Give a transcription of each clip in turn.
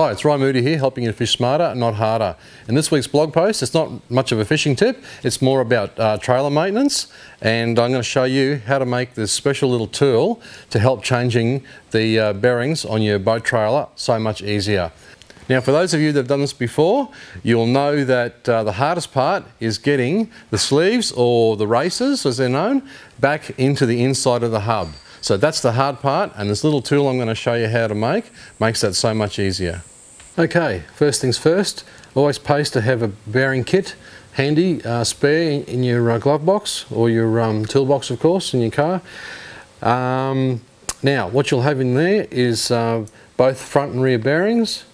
Hi, it's Ryan Moody here, helping you to fish smarter, not harder. In this week's blog post, it's not much of a fishing tip, it's more about uh, trailer maintenance, and I'm going to show you how to make this special little tool to help changing the uh, bearings on your boat trailer so much easier. Now, for those of you that have done this before, you'll know that uh, the hardest part is getting the sleeves, or the races as they're known, back into the inside of the hub. So that's the hard part, and this little tool I'm going to show you how to make makes that so much easier. Okay, first things first, always pays to have a bearing kit handy, uh, spare in your uh, glove box or your um, toolbox of course in your car. Um, now what you'll have in there is uh, both front and rear bearings.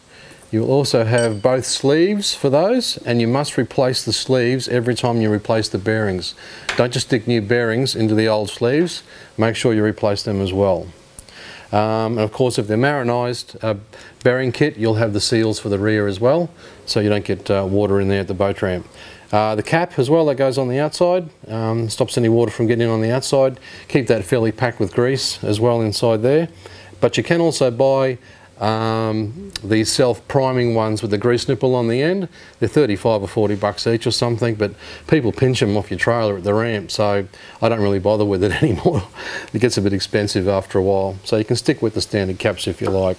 You'll also have both sleeves for those and you must replace the sleeves every time you replace the bearings. Don't just stick new bearings into the old sleeves, make sure you replace them as well. Um, and of course, if they're marinized uh, bearing kit, you'll have the seals for the rear as well, so you don't get uh, water in there at the boat ramp. Uh, the cap as well that goes on the outside um, stops any water from getting in on the outside. Keep that fairly packed with grease as well inside there. But you can also buy um, these self-priming ones with the grease nipple on the end. They're 35 or 40 bucks each or something, but people pinch them off your trailer at the ramp, so I don't really bother with it anymore. it gets a bit expensive after a while, so you can stick with the standard caps if you like.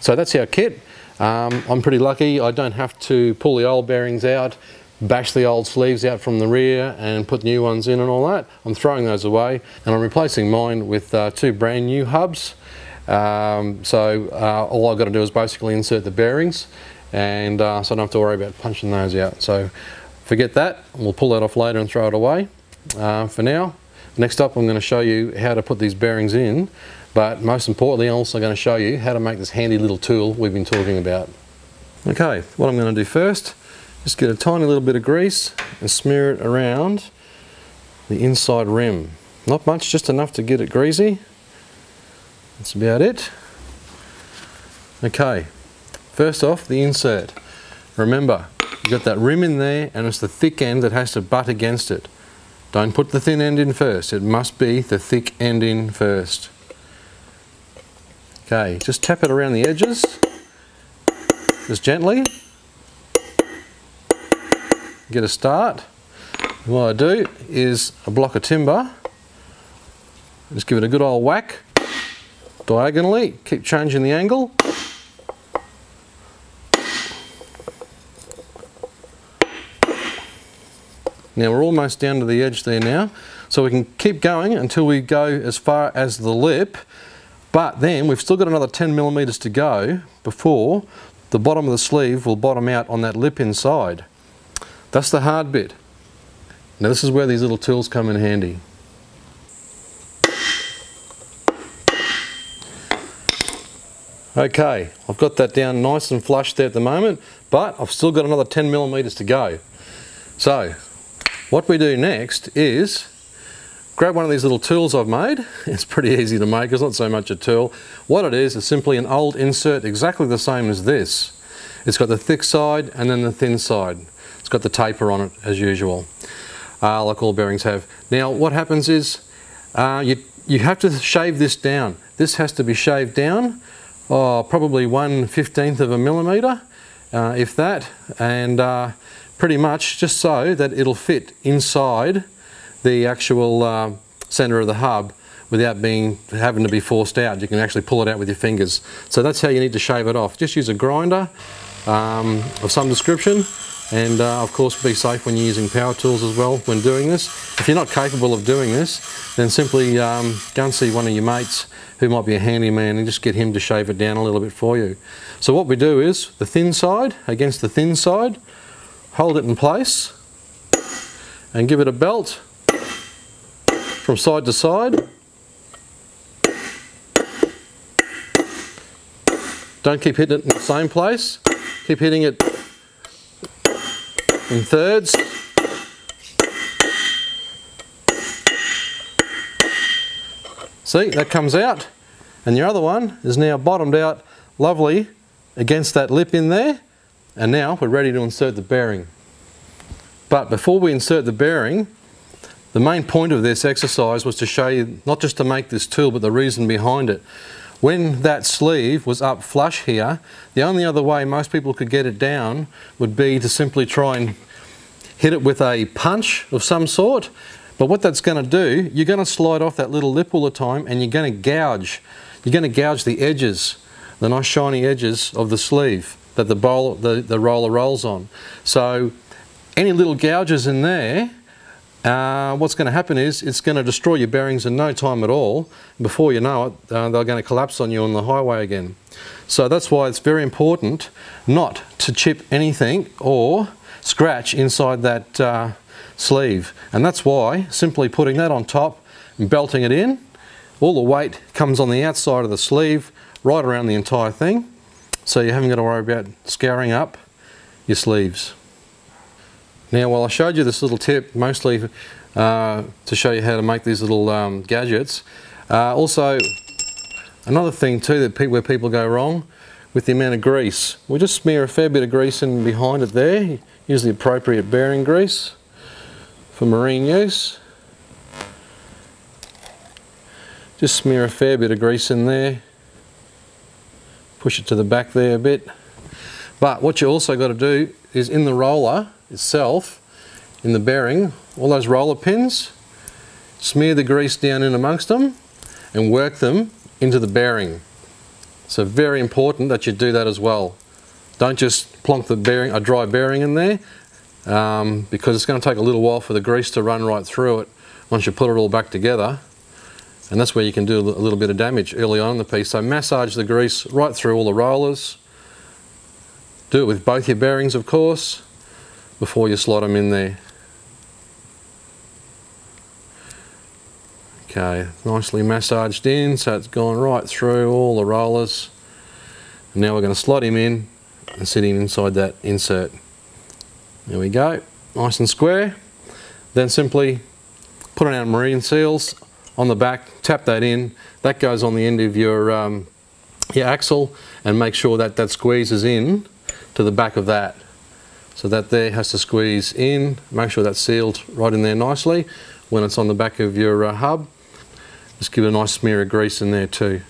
So that's our kit. Um, I'm pretty lucky, I don't have to pull the old bearings out, bash the old sleeves out from the rear and put new ones in and all that. I'm throwing those away and I'm replacing mine with uh, two brand new hubs. Um, so uh, all I've got to do is basically insert the bearings and uh, so I don't have to worry about punching those out. So forget that, we'll pull that off later and throw it away. Uh, for now, next up I'm going to show you how to put these bearings in, but most importantly I'm also going to show you how to make this handy little tool we've been talking about. Okay, what I'm going to do first, just get a tiny little bit of grease and smear it around the inside rim. Not much, just enough to get it greasy. That's about it. Okay, first off the insert. Remember, you've got that rim in there and it's the thick end that has to butt against it. Don't put the thin end in first, it must be the thick end in first. Okay, just tap it around the edges, just gently. Get a start. What I do is a block of timber, just give it a good old whack diagonally, keep changing the angle. Now we're almost down to the edge there now, so we can keep going until we go as far as the lip, but then we've still got another 10 millimeters to go before the bottom of the sleeve will bottom out on that lip inside. That's the hard bit. Now this is where these little tools come in handy. Okay, I've got that down nice and flush there at the moment, but I've still got another 10 millimeters to go. So, what we do next is grab one of these little tools I've made. It's pretty easy to make, it's not so much a tool. What it is, is simply an old insert exactly the same as this. It's got the thick side and then the thin side. It's got the taper on it as usual, uh, like all bearings have. Now what happens is, uh, you, you have to shave this down. This has to be shaved down oh, probably 1 15th of a millimetre, uh, if that, and uh, pretty much just so that it'll fit inside the actual uh, centre of the hub without being having to be forced out. You can actually pull it out with your fingers. So that's how you need to shave it off. Just use a grinder um, of some description and uh, of course be safe when you're using power tools as well when doing this. If you're not capable of doing this then simply um, go and see one of your mates who might be a handyman and just get him to shave it down a little bit for you. So what we do is the thin side against the thin side, hold it in place and give it a belt from side to side. Don't keep hitting it in the same place, keep hitting it in thirds. See, that comes out. And your other one is now bottomed out lovely against that lip in there. And now we're ready to insert the bearing. But before we insert the bearing, the main point of this exercise was to show you not just to make this tool, but the reason behind it. When that sleeve was up flush here, the only other way most people could get it down would be to simply try and hit it with a punch of some sort. But what that's going to do, you're going to slide off that little lip all the time and you're going to gouge. You're going to gouge the edges, the nice shiny edges of the sleeve that the, bowl, the, the roller rolls on. So any little gouges in there, uh, what's going to happen is it's going to destroy your bearings in no time at all. Before you know it, uh, they're going to collapse on you on the highway again. So that's why it's very important not to chip anything or scratch inside that uh, sleeve. And that's why simply putting that on top and belting it in, all the weight comes on the outside of the sleeve, right around the entire thing. So you haven't got to worry about scouring up your sleeves. Now while I showed you this little tip mostly uh, to show you how to make these little um, gadgets, uh, also another thing too that pe where people go wrong with the amount of grease. We just smear a fair bit of grease in behind it there, use the appropriate bearing grease for marine use. Just smear a fair bit of grease in there, push it to the back there a bit. But what you also got to do is in the roller, itself in the bearing, all those roller pins, smear the grease down in amongst them and work them into the bearing. So very important that you do that as well. Don't just plonk the bearing, a dry bearing in there um, because it's going to take a little while for the grease to run right through it once you put it all back together. And that's where you can do a little bit of damage early on in the piece. So massage the grease right through all the rollers. Do it with both your bearings of course before you slot them in there. Okay, nicely massaged in so it's gone right through all the rollers. And now we're going to slot him in and sit him inside that insert. There we go, nice and square. Then simply put on our marine seals on the back, tap that in. That goes on the end of your, um, your axle and make sure that that squeezes in to the back of that. So that there has to squeeze in, make sure that's sealed right in there nicely. When it's on the back of your uh, hub, just give it a nice smear of grease in there too.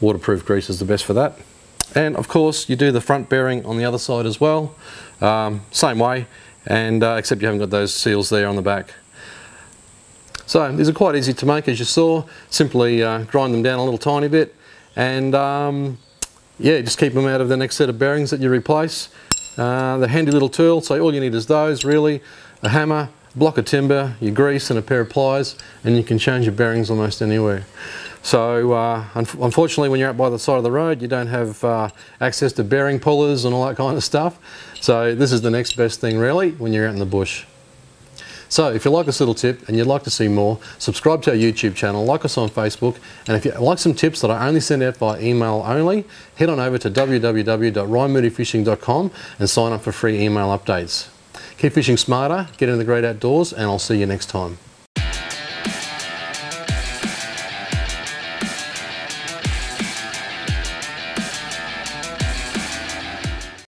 Waterproof grease is the best for that. And of course you do the front bearing on the other side as well, um, same way, and uh, except you haven't got those seals there on the back. So these are quite easy to make as you saw, simply uh, grind them down a little tiny bit and um, yeah, just keep them out of the next set of bearings that you replace. Uh, the handy little tool, so all you need is those really, a hammer, block of timber, your grease and a pair of pliers and you can change your bearings almost anywhere. So uh, un unfortunately when you're out by the side of the road you don't have uh, access to bearing pullers and all that kind of stuff. So this is the next best thing really when you're out in the bush. So if you like this little tip and you'd like to see more, subscribe to our YouTube channel, like us on Facebook, and if you like some tips that I only send out by email only, head on over to www.ryanmoodyfishing.com and sign up for free email updates. Keep fishing smarter, get into the great outdoors, and I'll see you next time.